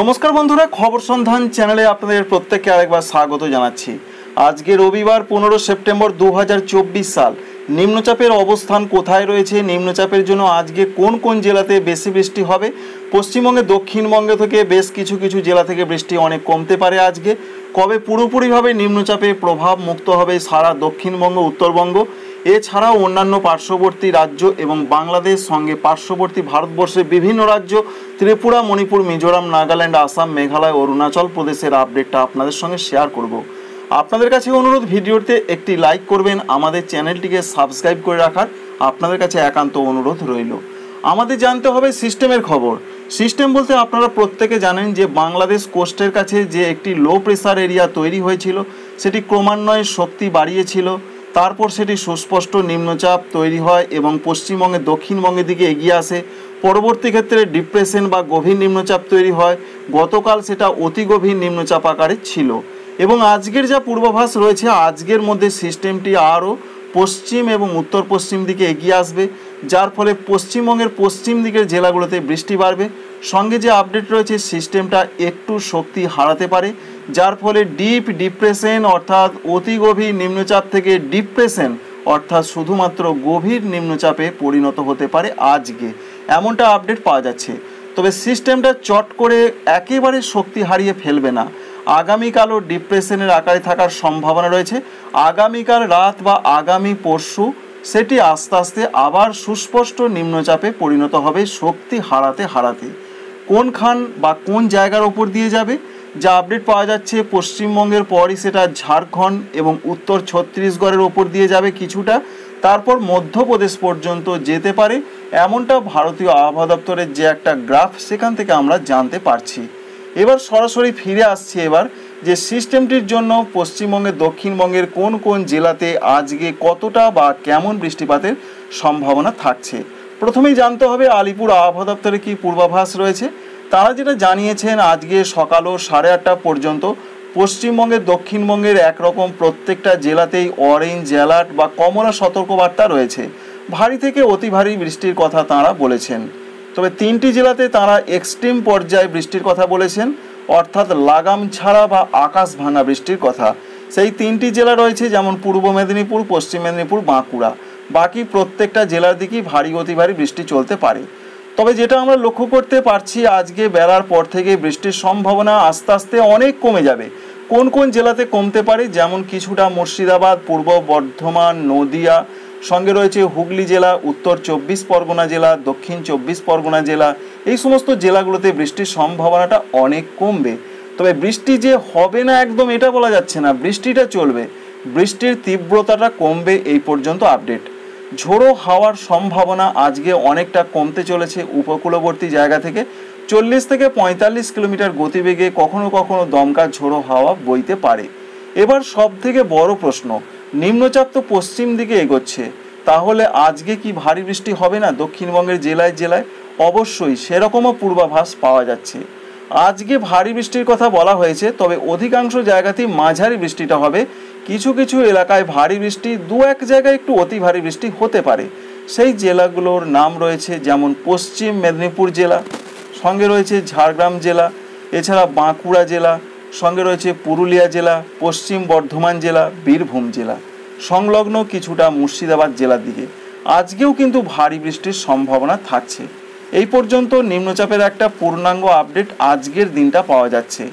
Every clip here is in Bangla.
নমস্কার বন্ধুরা, খবর সন্ধান চ্যানেলে আপনাদের প্রত্যেককে আরেকবার স্বাগত জানাচ্ছি। আজকে রবিবার পনেরো সেপ্টেম্বর দু হাজার চব্বিশ সাল। নিম্নচাপের অবস্থান কোথায় রয়েছে? নিম্নচাপের জন্য আজকে কোন কোন জেলাতে বেশি বৃষ্টি হবে? পশ্চিমবঙ্গে, দক্ষিণবঙ্গে থেকে বেশ কিছু কিছু জেলা থেকে বৃষ্টি অনেক কমতে পারে আজকে। কবে পুরোপুরিভাবে নিম্নচাপে প্রভাব মুক্ত হবে সারা দক্ষিণবঙ্গ, উত্তরবঙ্গ? এছাড়াও অন্যান্য পার্শ্ববর্তী রাজ্য এবং বাংলাদেশ সঙ্গে পার্শ্ববর্তী ভারতবর্ষের বিভিন্ন রাজ্য, ত্রিপুরা, মণিপুর, মিজোরাম, নাগাল্যান্ড, আসাম, মেঘালয়, অরুণাচল প্রদেশের আপডেটটা আপনাদের সঙ্গে শেয়ার করব। আপনাদের কাছে অনুরোধ, ভিডিওতে একটি লাইক করবেন, আমাদের চ্যানেলটিকে সাবস্ক্রাইব করে রাখার আপনাদের কাছে একান্ত অনুরোধ রইল। আমাদের জানতে হবে সিস্টেমের খবর। সিস্টেম বলতে আপনারা প্রত্যেকে জানেন যে বাংলাদেশ কোস্টের কাছে যে একটি লো প্রেসার এরিয়া তৈরি হয়েছিল, সেটি ক্রমান্বয়ে শক্তি বাড়িয়েছিল। তারপর সেটি সুস্পষ্ট নিম্নচাপ তৈরি হয় এবং পশ্চিমবঙ্গে দক্ষিণবঙ্গের দিকে এগিয়ে আসে। পরবর্তী ক্ষেত্রে ডিপ্রেশন বা গভীর নিম্নচাপ তৈরি হয়। গতকাল সেটা অতি গভীর নিম্নচাপ আকারে ছিল। এবং আজকের যা পূর্বাভাস রয়েছে, আজকের মধ্যে সিস্টেমটি আরও পশ্চিম এবং উত্তর পশ্চিম দিকে এগিয়ে আসবে। যার ফলে পশ্চিমবঙ্গের পশ্চিম দিকের জেলাগুলোতে বৃষ্টি বাড়বে। সঙ্গে যে আপডেট রয়েছে সিস্টেমটা একটু শক্তি হারাতে পারে, যার ফলে ডিপ ডিপ্রেশন অর্থাৎ অতি গভীর নিম্নচাপ থেকে ডিপ্রেশন অর্থাৎ শুধুমাত্র গভীর নিম্নচাপে পরিণত হতে পারে আজকে। এমনটা আপডেট পাওয়া যাচ্ছে। তবে সিস্টেমটা চট করে একেবারে শক্তি হারিয়ে ফেলবে না। আগামীকালও ডিপ্রেশনের আকারে থাকার সম্ভাবনা রয়েছে। আগামীকাল রাত বা আগামী পরশু সেটি আস্তে আস্তে আবার সুস্পষ্ট নিম্নচাপে পরিণত হবে, শক্তি হারাতে হারাতে। কোনখান বা কোন জায়গার ওপর দিয়ে যাবে? যা আপডেট পাওয়া যাচ্ছে, পশ্চিমবঙ্গের পরই সেটা ঝাড়খণ্ড এবং উত্তর ছত্তিশগড়ের ওপর দিয়ে যাবে কিছুটা। তারপর মধ্যপ্রদেশ পর্যন্ত যেতে পারে। এমনটা ভারতীয় আবহাওয়া দপ্তরের যে একটা গ্রাফ, সেখান থেকে আমরা জানতে পারছি। এবার সরাসরি ফিরে আসছি এবার যে সিস্টেমটির জন্য পশ্চিমবঙ্গের দক্ষিণবঙ্গের কোন কোন জেলাতে আজকে কতটা বা কেমন বৃষ্টিপাতের সম্ভাবনা থাকছে। প্রথমেই জানতে হবে আলিপুর আবহাওয়া দপ্তরে কি পূর্বাভাস রয়েছে। তারা যেটা জানিয়েছেন, আজকে সকালও সাড়ে আটটা পর্যন্ত পশ্চিমবঙ্গের, দক্ষিণবঙ্গের একরকম প্রত্যেকটা জেলাতেই অরেঞ্জ অ্যালার্ট বা কমলা সতর্কবার্তা রয়েছে। ভারী থেকে অতি ভারী বৃষ্টির কথা তাঁরা বলেছেন। তবে তিনটি জেলাতে তারা এক্সট্রিম পর্যায়ে বৃষ্টির কথা বলেছেন, অর্থাৎ লাগাম ছাড়া বা আকাশ ভাঙা বৃষ্টির কথা। সেই তিনটি জেলা রয়েছে, যেমন পূর্ব মেদিনীপুর, পশ্চিম মেদিনীপুর, বাঁকুড়া। বাকি প্রত্যেকটা জেলার দিকেই ভারী অতি ভারী বৃষ্টি চলতে পারে। তবে যেটা আমরা লক্ষ্য করতে পারছি, আজকে বেলার পর থেকে বৃষ্টির সম্ভাবনা আস্তে আস্তে অনেক কমে যাবে। কোন কোন জেলাতে কমতে পারে, যেমন কিছুটা মুর্শিদাবাদ, পূর্ব বর্ধমান, নদিয়া, সঙ্গে রয়েছে হুগলি জেলা, উত্তর চব্বিশ পরগনা জেলা, দক্ষিণ চব্বিশ পরগনা জেলা, এই সমস্ত জেলাগুলোতে বৃষ্টির সম্ভাবনাটা অনেক কমবে। তবে বৃষ্টি যে হবে না একদম এটা বলা যাচ্ছে না, বৃষ্টিটা চলবে। বৃষ্টির তীব্রতাটা কমবে এই পর্যন্ত আপডেট। ঝোড়ো হাওয়ার সম্ভাবনা আজকে অনেকটা কমতে চলেছে উপকূলবর্তী জায়গা থেকে। চল্লিশ থেকে পঁয়তাল্লিশ কিলোমিটার গতিবেগে কখনো কখনো দমকা ঝোড়ো হাওয়া বইতে পারে। এবার সব থেকে বড় প্রশ্ন, নিম্নচাপ তো পশ্চিম দিকে এগোচ্ছে, তাহলে আজকে কি ভারী বৃষ্টি হবে না দক্ষিণবঙ্গের জেলায় জেলায়? অবশ্যই সেরকমও পূর্বাভাস পাওয়া যাচ্ছে। আজকে ভারী বৃষ্টির কথা বলা হয়েছে, তবে অধিকাংশ জায়গাতেই মাঝারি বৃষ্টিটা হবে। কিছু কিছু এলাকায় ভারী বৃষ্টি, দু এক জায়গায় একটু অতি ভারী বৃষ্টি হতে পারে। সেই জেলাগুলোর নাম রয়েছে যেমন পশ্চিম মেদিনীপুর জেলা, সঙ্গে রয়েছে ঝাড়গ্রাম জেলা, এছাড়া বাঁকুড়া জেলা, সঙ্গে রয়েছে পুরুলিয়া জেলা, পশ্চিম বর্ধমান জেলা, বীরভূম জেলা। সংলগ্ন কিছুটা মুর্শিদাবাদ জেলার দিকে। আজকেও কিন্তু ভারী বৃষ্টির সম্ভাবনা থাকছে। এই পর্যন্ত নিম্নচাপের একটা পূর্ণাঙ্গ আপডেট আজকের দিনটা পাওয়া যাচ্ছে।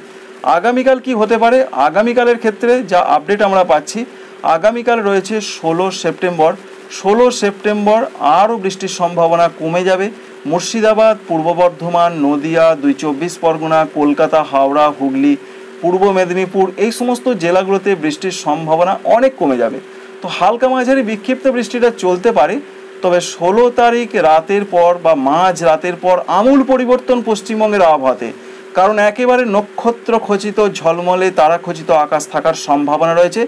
আগামীকাল কি হতে পারে? আগামীকালের ক্ষেত্রে যা আপডেট আমরা পাচ্ছি, আগামীকাল রয়েছে ষোলো সেপ্টেম্বর। ষোলো সেপ্টেম্বর আরও বৃষ্টির সম্ভাবনা কমে যাবে। মুর্শিদাবাদ, পূর্ব বর্ধমান, নদিয়া, দুই চব্বিশ পরগনা, কলকাতা, হাওড়া, হুগলি, পূর্ব মেদিনীপুর এই সমস্ত জেলাগুলোতে বৃষ্টির সম্ভাবনা অনেক কমে যাবে। তো হালকা মাঝারি বিক্ষিপ্ত বৃষ্টিটা চলতে পারে, তবে ষোলো তারিখ রাতের পর বা মাঝ রাতের পর আমূল পরিবর্তন পশ্চিমবঙ্গের আবহাওয়াতে। কারণ একেবারে নক্ষত্র খচিত, ঝলমলে তারা খচিত আকাশ থাকার সম্ভাবনা রয়েছে।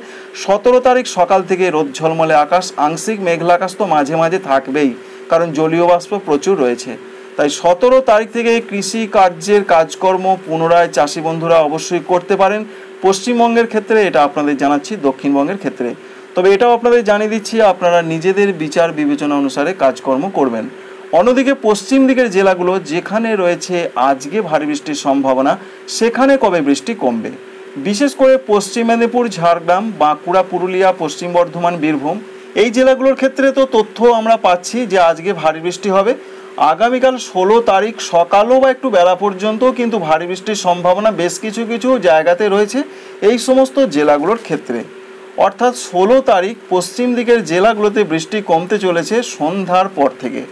সতেরো তারিখ সকাল থেকে রোদ ঝলমলে আকাশ, আংশিক মেঘলা আকাশ তো মাঝে মাঝে থাকবেই, কারণ জলীয় বাষ্প প্রচুর রয়েছে। তাই সতেরো তারিখ থেকে কৃষি কার্যের কাজকর্ম পুনরায় চাষি বন্ধুরা অবশ্যই করতে পারেন। পশ্চিমবঙ্গের ক্ষেত্রে এটা আপনাদের জানাচ্ছি, দক্ষিণবঙ্গের ক্ষেত্রে। তবে এটাও আপনাদের জানিয়ে দিচ্ছি, আপনারা নিজেদের বিচার বিবেচনা অনুসারে কাজকর্ম করবেন। অন্যদিকে পশ্চিম দিকের জেলাগুলো যেখানে রয়েছে আজকে ভারী বৃষ্টির সম্ভাবনা, সেখানে কবে বৃষ্টি কমবে? বিশেষ করে পশ্চিম মেদিনীপুর, ঝাড়গ্রাম, বাঁকুড়া, পুরুলিয়া, পশ্চিম বর্ধমান, বীরভূম, এই জেলাগুলোর ক্ষেত্রে তো তথ্য আমরা পাচ্ছি যে আজকে ভারী বৃষ্টি হবে। আগামীকাল ষোলো তারিখ সকালও বা একটু বেলা পর্যন্ত কিন্তু ভারী বৃষ্টির সম্ভাবনা বেশ কিছু কিছু জায়গাতে রয়েছে এই সমস্ত জেলাগুলোর ক্ষেত্রে। অর্থাৎ ষোলো তারিখ পশ্চিম দিকের জেলাগুলোতে বৃষ্টি কমতে চলেছে সন্ধ্যার পর থেকে।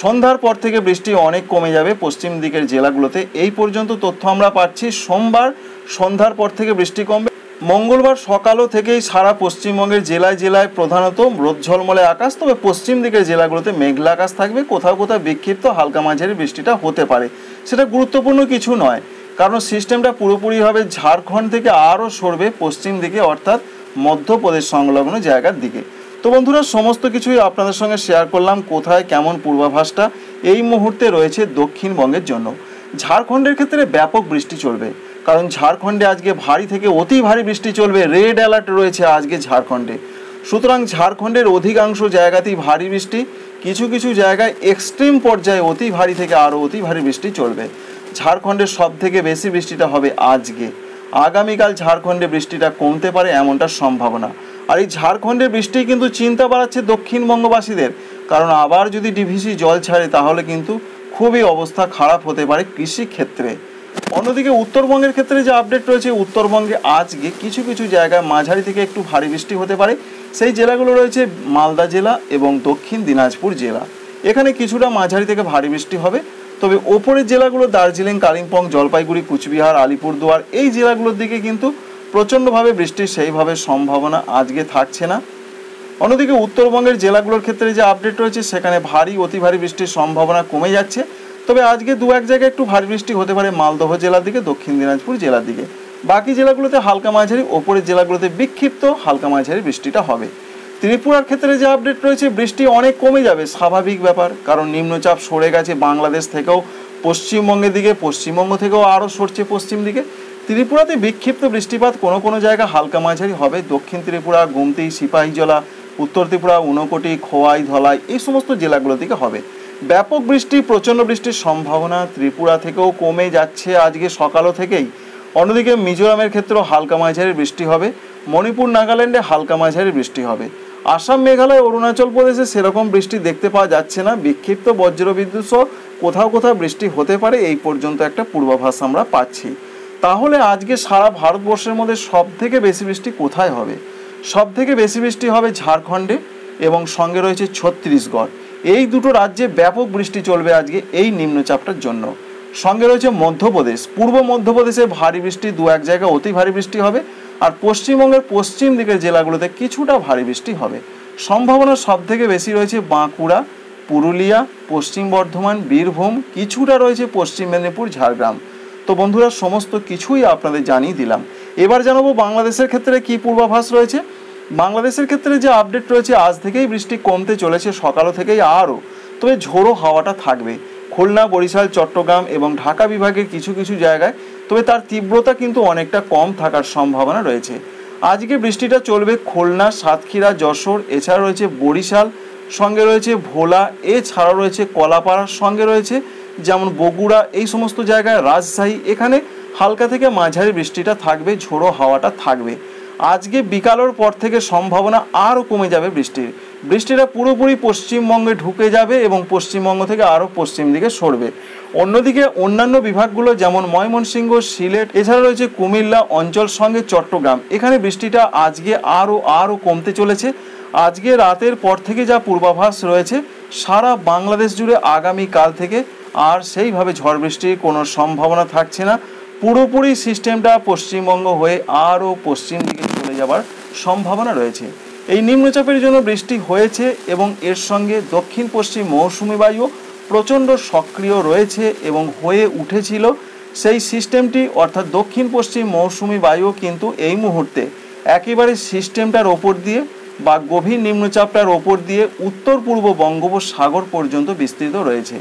সন্ধ্যার পর থেকে বৃষ্টি অনেক কমে যাবে পশ্চিম দিকের জেলাগুলোতে। এই পর্যন্ত তথ্য আমরা পাচ্ছি, সোমবার সন্ধ্যার পর থেকে বৃষ্টি কমবে। মঙ্গলবার সকালও থেকেই সারা পশ্চিমবঙ্গের জেলায় জেলায় প্রধানত রোদ ঝলমলে আকাশ, তবে পশ্চিম দিকের জেলাগুলোতে মেঘলা আকাশ থাকবে, কোথাও কোথাও বিক্ষিপ্ত হালকা মাঝারি বৃষ্টিটা হতে পারে। সেটা গুরুত্বপূর্ণ কিছু নয়, কারণ সিস্টেমটা পুরোপুরিভাবে ঝাড়খণ্ড থেকে আরও সরবে পশ্চিম দিকে, অর্থাৎ মধ্যপ্রদেশ সংলগ্ন জায়গার দিকে। তো বন্ধুরা, সমস্ত কিছুই আপনাদের সঙ্গে শেয়ার করলাম, কোথায়, কেমন পূর্বাভাসটা এই মুহূর্তে রয়েছে দক্ষিণবঙ্গের জন্য। ঝাড়খণ্ডের ক্ষেত্রে ব্যাপক বৃষ্টি চলবে, কারণ ঝাড়খণ্ডে আজকে ভারী থেকে অতি ভারী বৃষ্টি চলবে রেড অ্যালার্ট রয়েছে আজকে ঝাড়খণ্ডে। সুতরাং ঝাড়খণ্ডের অধিকাংশ জায়গাতেই ভারী বৃষ্টি, কিছু কিছু জায়গায় এক্সট্রিম পর্যায়ে অতি ভারী থেকে আরও অতি ভারী বৃষ্টি চলবে। ঝাড়খণ্ডের সব থেকে বেশি বৃষ্টিটা হবে আজকে। আগামীকাল ঝাড়খণ্ডে বৃষ্টিটা কমতে পারে এমনটা সম্ভাবনা। আর এই ঝাড়খণ্ডের বৃষ্টি কিন্তু চিন্তা বাড়াচ্ছে দক্ষিণবঙ্গবাসীদের কারণ আবার যদি ডিভিসি জল ছাড়ে, তাহলে কিন্তু খুবই অবস্থা খারাপ হতে পারে কৃষি ক্ষেত্রে অন্যদিকে উত্তরবঙ্গের ক্ষেত্রে যে আপডেট রয়েছে, উত্তরবঙ্গে আজকে কিছু কিছু জায়গায় মাঝারি থেকে একটু ভারী বৃষ্টি হতে পারে। সেই জেলাগুলো রয়েছে মালদা জেলা এবং দক্ষিণ দিনাজপুর জেলা। এখানে কিছুটা মাঝারি থেকে ভারী বৃষ্টি হবে। তবে ওপরের জেলাগুলো দার্জিলিং, কালিম্পং, জলপাইগুড়ি, কুচবিহার, আলিপুরদুয়ার, এই জেলাগুলোর দিকে কিন্তু প্রচণ্ডভাবে বৃষ্টির সেইভাবে সম্ভাবনা আজকে থাকছে না। অন্যদিকে উত্তরবঙ্গের জেলাগুলোর ক্ষেত্রে যে আপডেট রয়েছে, সেখানে ভারী, অতি ভারী বৃষ্টির সম্ভাবনা কমে যাচ্ছে। তবে আজকে দু এক জায়গায় একটু ভারী বৃষ্টি হতে পারে মালদহ জেলার দিকে, দক্ষিণ দিনাজপুর জেলার দিকে। বাকি জেলাগুলোতে হালকা মাঝারি, ওপরের জেলাগুলোতে বিক্ষিপ্ত হালকা মাঝারি বৃষ্টিটা হবে। ত্রিপুরার ক্ষেত্রে যে আপডেট রয়েছে, বৃষ্টি অনেক কমে যাবে, স্বাভাবিক ব্যাপার। কারণ নিম্নচাপ সরে গেছে বাংলাদেশ থেকেও পশ্চিমবঙ্গের দিকে, পশ্চিমবঙ্গ থেকেও আরও সরছে পশ্চিম দিকে। ত্রিপুরাতে বিক্ষিপ্ত বৃষ্টিপাত কোনো কোনো জায়গা হালকা মাঝারি হবে। দক্ষিণ ত্রিপুরা, গুমতি, সিপাহীজলা, উত্তর ত্রিপুরা, ঊনকোটি, খোয়াই, ধলাই এই সমস্ত জেলাগুলো থেকে হবে। ব্যাপক বৃষ্টি, প্রচণ্ড বৃষ্টির সম্ভাবনা ত্রিপুরা থেকেও কমে যাচ্ছে আজকে সকালও থেকেই। অন্যদিকে মিজোরামের ক্ষেত্রেও হালকা মাঝারি বৃষ্টি হবে। মণিপুর, নাগাল্যান্ডে হালকা মাঝারি বৃষ্টি হবে। আসাম, মেঘালয়, অরুণাচল প্রদেশে সেরকম বৃষ্টি দেখতে পাওয়া যাচ্ছে না। বিক্ষিপ্ত বজ্রবিদ্যুৎ সহ কোথাও কোথাও বৃষ্টি হতে পারে। এই পর্যন্ত একটা পূর্বাভাস আমরা পাচ্ছি। তাহলে আজকে সারা ভারতবর্ষের মধ্যে সব থেকে বেশি বৃষ্টি কোথায় হবে? সব থেকে বেশি বৃষ্টি হবে ঝাড়খণ্ডে এবং সঙ্গে রয়েছে ছত্তিশগড়। এই দুটো রাজ্যে ব্যাপক বৃষ্টি চলবে আজকে এই নিম্নচাপটার জন্য। সঙ্গে রয়েছে মধ্যপ্রদেশ। পূর্ব মধ্যপ্রদেশে ভারী বৃষ্টি, দু এক জায়গায় অতি ভারী বৃষ্টি হবে আর পশ্চিমবঙ্গের পশ্চিম দিকের জেলাগুলোতে কিছুটা ভারী বৃষ্টি হবে। সম্ভাবনা সব থেকে বেশি রয়েছে বাঁকুড়া, পুরুলিয়া, পশ্চিম বর্ধমান, বীরভূম, কিছুটা রয়েছে পশ্চিম মেদিনীপুর, ঝাড়গ্রাম। তো বন্ধুরা, সমস্ত কিছুই আপনাদের জানিয়ে দিলাম। এবার জানাব বাংলাদেশের ক্ষেত্রে কি পূর্বাভাস রয়েছে। বাংলাদেশের ক্ষেত্রে যে আপডেট রয়েছে, আজ থেকেই বৃষ্টি কমতে চলেছে, সকালও থেকেই আরও। তবে ঝোড়ো হাওয়াটা থাকবে। খুলনা, বরিশাল, চট্টগ্রাম এবং ঢাকা বিভাগের কিছু কিছু জায়গায়, তবে তার তীব্রতা কিন্তু অনেকটা কম থাকার সম্ভাবনা রয়েছে। আজকে বৃষ্টিটা চলবে খুলনা, সাতক্ষীরা, যশোর, এছাড়া রয়েছে বরিশাল, সঙ্গে রয়েছে ভোলা, এছাড়াও রয়েছে কলাপাড়ার সঙ্গে রয়েছে যেমন বগুড়া, এই সমস্ত জায়গায় রাজশাহী, এখানে হালকা থেকে মাঝারি বৃষ্টিটা থাকবে, ঝোড়ো হাওয়াটা থাকবে। আজকে বিকালের পর থেকে সম্ভাবনা আরও কমে যাবে বৃষ্টির। বৃষ্টিটা পুরোপুরি পশ্চিমবঙ্গে ঢুকে যাবে এবং পশ্চিমবঙ্গ থেকে আরও পশ্চিম দিকে সরবে। অন্যদিকে অন্যান্য বিভাগগুলো যেমন ময়মনসিংহ, সিলেট, এছাড়া রয়েছে কুমিল্লা অঞ্চল সঙ্গে চট্টগ্রাম। এখানে বৃষ্টিটা আজকে আরও আরও কমতে চলেছে। আজকে রাতের পর থেকে যা পূর্বাভাস রয়েছে, সারা বাংলাদেশ জুড়ে আগামী কাল থেকে আর সেইভাবে ঝড় বৃষ্টির কোনো সম্ভাবনা থাকছে না। পুরোপুরি সিস্টেমটা পশ্চিমবঙ্গ হয়ে আরও পশ্চিম দিকে চলে যাবার সম্ভাবনা রয়েছে। এই নিম্নচাপের জন্য বৃষ্টি হয়েছে এবং এর সঙ্গে দক্ষিণ পশ্চিম মৌসুমি বায়ু প্রচণ্ড সক্রিয় রয়েছে এবং হয়ে উঠেছিল। সেই সিস্টেমটি অর্থাৎ দক্ষিণ পশ্চিম মৌসুমি বায়ু কিন্তু এই মুহূর্তে একেবারে সিস্টেমটার ওপর দিয়ে বা গভীর নিম্নচাপটার ওপর দিয়ে উত্তর পূর্ব বঙ্গোপসাগর পর্যন্ত বিস্তৃত রয়েছে।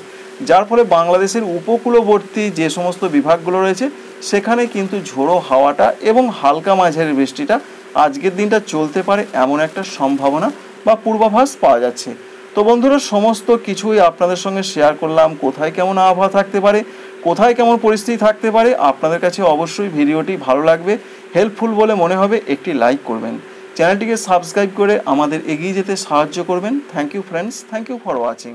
যার ফলে বাংলাদেশের উপকূলবর্তী যে সমস্ত বিভাগগুলো রয়েছে, সেখানে কিন্তু ঝোড়ো হাওয়াটা এবং হালকা মাঝারি বৃষ্টিটা আজকের দিনটা চলতে পারে এমন একটা সম্ভাবনা বা পূর্বাভাস পাওয়া যাচ্ছে। তো বন্ধুরা, সমস্ত কিছুই আপনাদের সঙ্গে শেয়ার করলাম। কোথায় কেমন আবহাওয়া থাকতে পারে, কোথায় কেমন পরিস্থিতি থাকতে পারে, আপনাদের কাছে অবশ্যই ভিডিওটি ভালো লাগবে। হেল্পফুল বলে মনে হবে, একটি লাইক করবেন। চ্যানেলটিকে সাবস্ক্রাইব করে আমাদের এগিয়ে যেতে সাহায্য করবেন। Thank you friends thank you for watching